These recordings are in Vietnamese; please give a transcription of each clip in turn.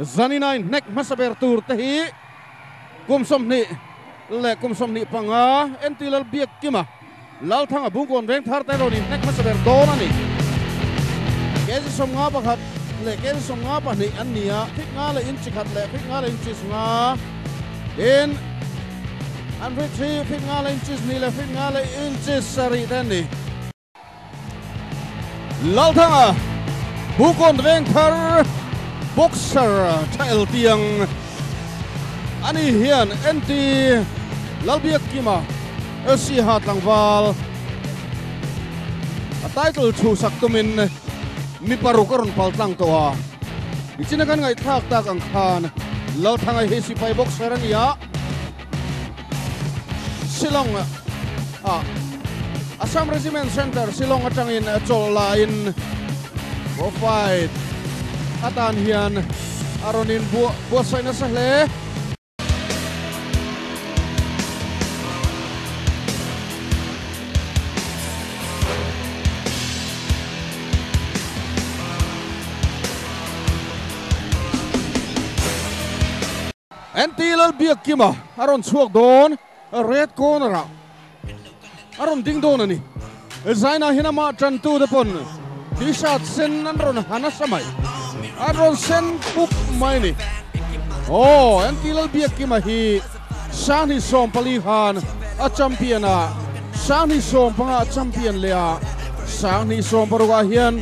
zani nai nek masaber tur te hi. Kum som ni, le kum som ni panga. Entilal biak kima. Lal thanga bungkon reng thar te roni, nek masaber don ani. Kezi som nga pakhat, le kezi som nga pa ni an nia phik nga le in chikhat le, phik nga le in chis nga. In an ri thi, phik nga le in chis ni le, phik nga le in chis sari ten ni. Lal thanga bungkon reng thar boxer thail tiang. Ani hian anti lalbiak kima asi à, hat langwal a title thu sak tumin mi paru karon pal tlang to ichina kan ngai thak tak ang khan lo thangai he si pai boxer ania à. silong a à. Assam Regiment Center silong atangin chol line go fight atan hian aronin bu bu sai na sahle Entilal biak kima à? aron chuak don red corner à? aron ding don ani à zaina hinama tran tu de pon t-shirt sen anron hana samai aron sen pup mai ni oh entilal biak kima hi sani som pali han a champion a sani som panga champion lea sani som paruga hian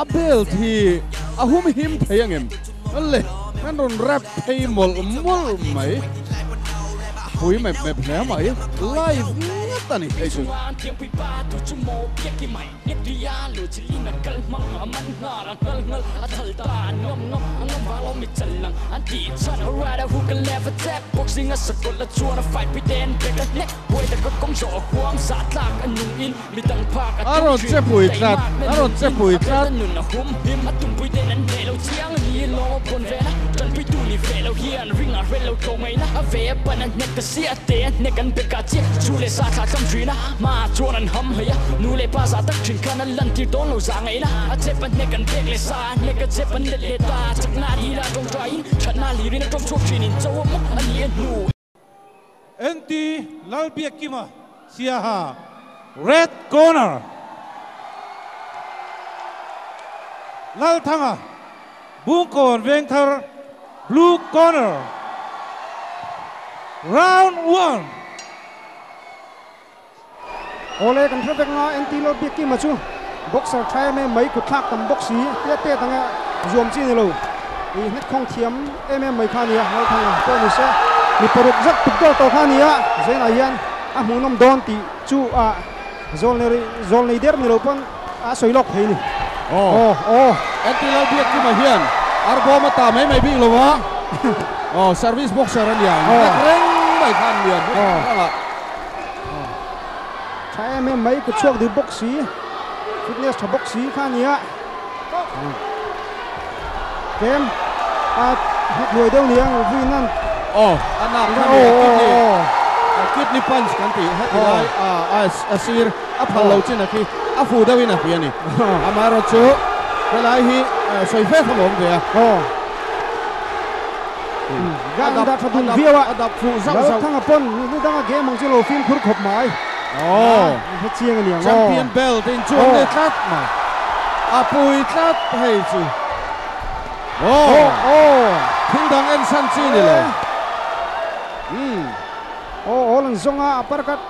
a belt hi a hum him thayangem le men ron rap pay mol mol mai hui mày mày mày mày live nhất ta này thấy chưa boxing a sakol la chuan a fight pi ten bek a nek boy da ko kong so huang sa tlak an nung in mi tang phak a Aron che pui tlat, aron che pui tlat. nun a hum him a tum pui ten an ne lo chiang ni lo pon ve na tan pui tu ni ve lo hi an ring a re lo to mai na a ve pan an nek si a te ne kan bek ka che chu le sa tha kam thui na ma chuan an ham haya nu le pa sa tak thin kan an lan ti ton lo za ngai na a che pan ne kan bek le sa ne ka che pan le le ta. Chak na hi la tong trai chat na li rin a tong chu chin in chaw mo an ni nu Enti Lalbiak Kima Siaha Red Corner. Lal Thanga à. Bungkon Vengthar Blue Corner. Round 1 ole kan thre bek nga anti lo bi ki ma chu boxer thai me mai ku thak tam boxi te te tanga zoom chi ni lo i het khong thiam em em mai khania hal thanga ko ni se ni paruk zak tuk dol to khania zain a hian a hmu nom don ti chu a zol ne zol nei der ni lo pon a soilok thei ni oh oh oh entilal biak kima hian arbo ma ta mai mai bing lo wa oh service boxer an yang Oh. reng mai khan Oh. thai em em mai ku chuak di boxi fitness tha boxi khania kem a het loi deuh ni ang vi nan oh anak oh kan oh ni oh kidney punch kan ti hat Oh. lai a a sir a phal lo chin a ki a fu dawin a hian ni amaro chu 本來佢誒水飛火龍嘅。哦。กันดักกระดุมเฟี้ยวอะดับฟูเศร้าแล้วทั้งปนนี่ตั้งเกมมังสิโลฟินคุดขบหมายโอ้พระเชียงเนี่ยแชมเปี้ยนเบลตินชวนได้คลัดมาอาปุยคลัดเฮ้ยสิโอ้โอ้ทิ้งดังเอ็นซันซีนี่เลยอืมโอ้โหหลังซงอะอัปเปอร์คัต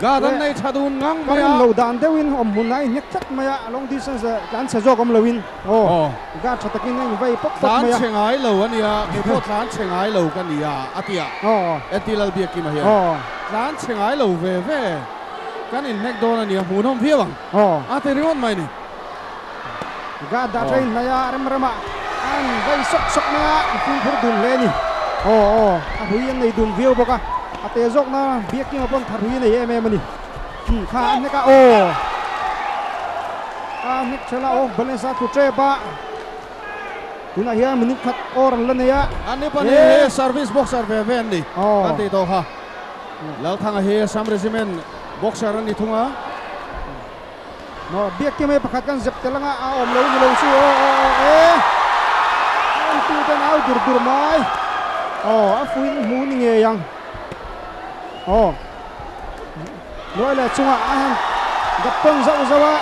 dan nei thadun ngang ma karin lo dan dewin om munai nek tat maya long distance kan sa jog om lowin oh oh ga thatakin ngai vai pok pok maya chengai lo ania ke po tan chengai lo kan ia atia oh etilal bia ki ma hian oh tan chengai lo ve ve kan in nek don ania hu nom viawang oh ate rion mai ni ga da train maya rem rema an vai sok sok maya film khur dun le ni oh oh a huian nei dun view boka ate jok na biak ki apon thar hui nei em em ani Hmm, kha an ka oh a nik chela oh balensa ku tre ba? Tuna hian minit khat or an lan ya. Ani pa ni Yeah. he service boxer ve ve ni. Ti to ha. Lau thang he sam regiment boxer ani thunga. No biak ki me pakhat kan zep telanga a om lo ni lo oh oh oh eh an tu ten au dur dur mai. Oh a fuin mu ni nge yang oh loi le chunga a gặp gap rộng zau ạ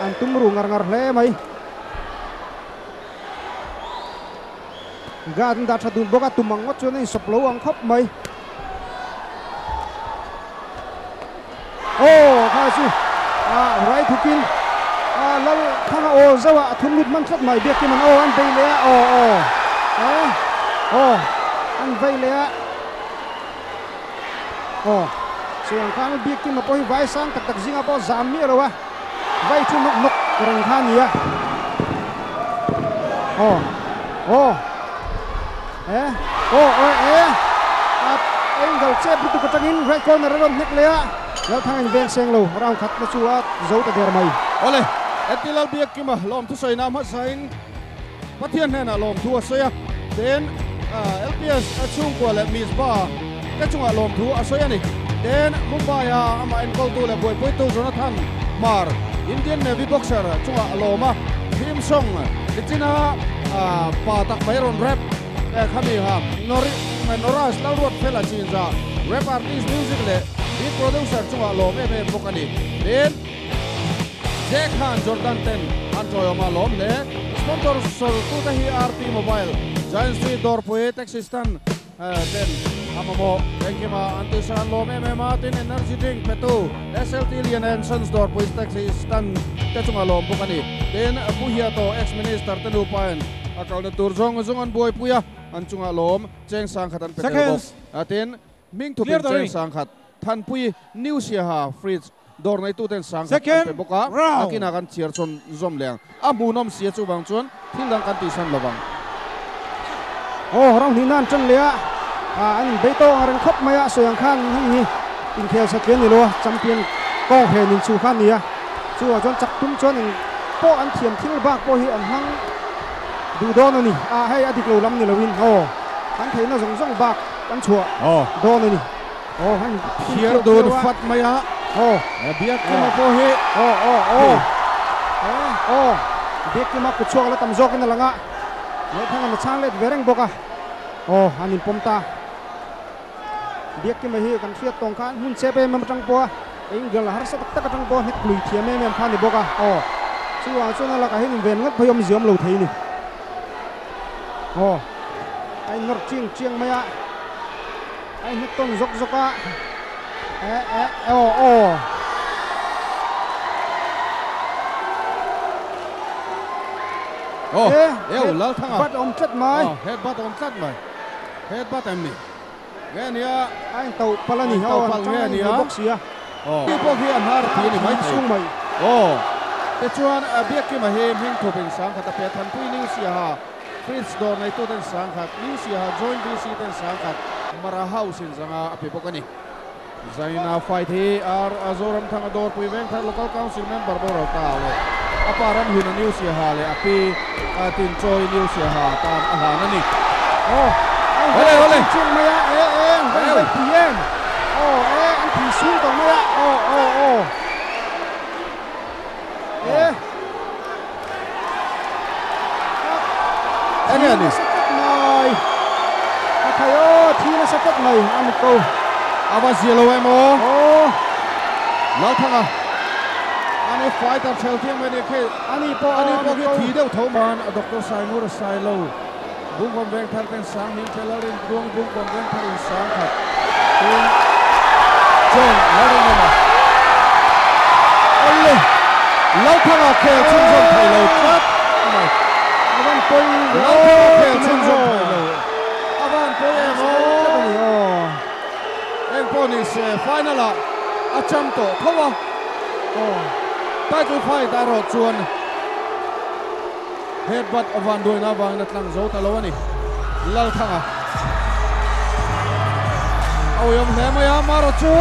anh tung rủ ngar ngar hle mai gan da thadun boka cho nên sập in ăn lo ang khop mai su, à, chu a rai à, a thằng thanga dâu zawa thun lut mang khat mày, biết ki mình o anh bei le ồ ồ. A anh an bei ồ suang khang biết kim mà poi vai sang tak tak zinga po zam mi rồi vai chu nok nok rang khan ya ồ ồ. Ê ồ ồ ê. À, anh đầu chép bút của trang in right corner rồi nhắc á, nó thằng anh ven sang lâu Rao khát nó chua dấu tại đây mày. Ole etilal biếc kim mà lom thu soi nam hết sain phát hiện à là lom thua á, đến à, LPS à, chung của lại Miss Bar ka chunga lom thu asoya ni den mumbai ya ama en kol tu le boy boy tu jonathan mar indian navy boxer chunga loma him song itina pa à, tak bayron rap. E khami ha nori noras lawrot phela chinza rap artist, music le beat producer chunga lom em em bokani then Jack Han, Jordan Ten Antroy Oma lồm Le Sponsor Sor Tuta Hi RT Mobile. Giant Street Door Texas Taxi Ten Amamo Benkima Anti San Lom MMA Tin Energy Drink Petu SLT Lian and Sons Door Pue Taxi Stand Kachunga Lom Bukani Ten Puhia To Ex-Minister Tenu Payan Akal na Turzong Zungan Boy Puya Anchunga Lom Cheng Sang Khatan Petel Bok. Seconds. Atin Ming Thu Clear Pin the Cheng ring. Sang Khat Than Pui New Sia Ha Fritz dor nei tu ten sang Second pe boka round. akina kan chiar chon zom leng a mu nom sia chu bang chuan thil dang kan ti san lawang oh rong ni nan chân lea à anh bê tô ngar khóc maya soyang khan hi hi in khel sa kian ni lo champion ko he nin chu khan nia chu a jon chak tum chon in po an thiam thil ba po hi an hang du don ani a hay adik lo lam ni lo win. Oh kan thei na zong zong bak kan chua oh don ani oh han chiar dun fat maya oh biak ki ma po he oh oh oh oh bek ki mak ku chok la tam zok in langa noi thang na chang let vereng boka oh anin pomta bek ki ma hi kan fiat tong khan hun che pe mam tang po eng gal har sa tak tak tang po het lui thiam me mem phani boka oh chu wa chu na la ka hin ven ngat phayom ziom lo thei ni oh ai nor chiang chiang maya ai het ton zok zoka eh eh oh oh oh Eh, eu lal thanga bắt ông chất mai oh head bat on tat mai head bat em ni nge nia anh tàu palani Anh hao anh nghe trong ni anh á. box ya oh ki po hi an har thi ni mai sung mày. Oh te chuan a biak ki ma he ming thu pin sang khata pe than pui new sia ha Fritz dor nei tu ten sang khat new sia ha join bc ten sang khat mara house in zanga api bokani zaina fight hi ar azoram thang dor pui veng thang local council member bor ta le aparam hin new sia ha le api tin choi new sia ha tam a ha na ni oh anh Ole, ole. chung mày á ê ê anh Ole. phải pm oh anh thì xuống tàu mày á oh oh oh ê. Anh cắt mày à thầy ơi thi nó sẽ cắt mày ăn một câu. Ava zelo emo oh lau thanga ani fighter chel tiam me ne khe anh po ani anh po ki câu thi deuh tho man a doctor sainur sailo bung kom veng thar ten sang min chelarin duang bung kom veng thar in sang khat tin chong larin ma alle lau thanga khe chung jong thai lo chat mai avan poi lau thanga khe chung jong thai lo avan po emo oh en poni se final a acham to thowa oh title fight aro chuan headbutt avan doi na wang na tlang zo talo ani lal thanga au yom he maya maro chu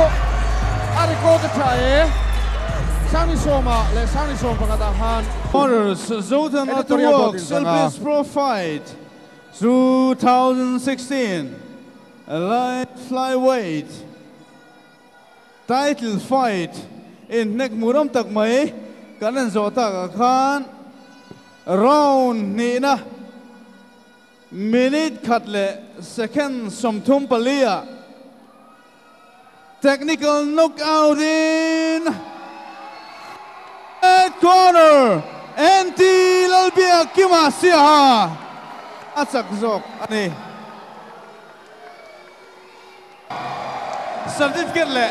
ari ko ka thae sami soma le sami som pangata han Honors, board in Sanga. Silpis Pro Fight 2016. Light Flyweight. Title fight in Nek Muram Tak Mai. Kanan Zota Khan. round nina minute khatle second som thum palia technical knockout in a corner anti lalbia kima siha atsak zok ani certificate le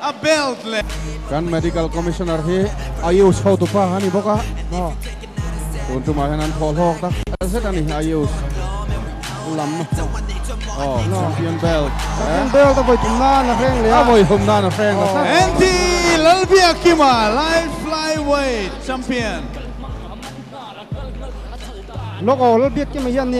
a belt le kan medical commissioner hi ayus ho tupa hani boka no คนจะมาให้นั้นทอลอกตักเซตันนี่อายุลำอ๋อแชมเปียนเบลแชมเปียนเบลต้องไปจุ่มน้านะแฟงเลยอ่ะไปจุ่มน้านะแฟงเลยแอนตี้ลัลเบียคิมาไลฟ์ฟลายเวทแชมเปียน lúc ồ lúc biết chứ mà dân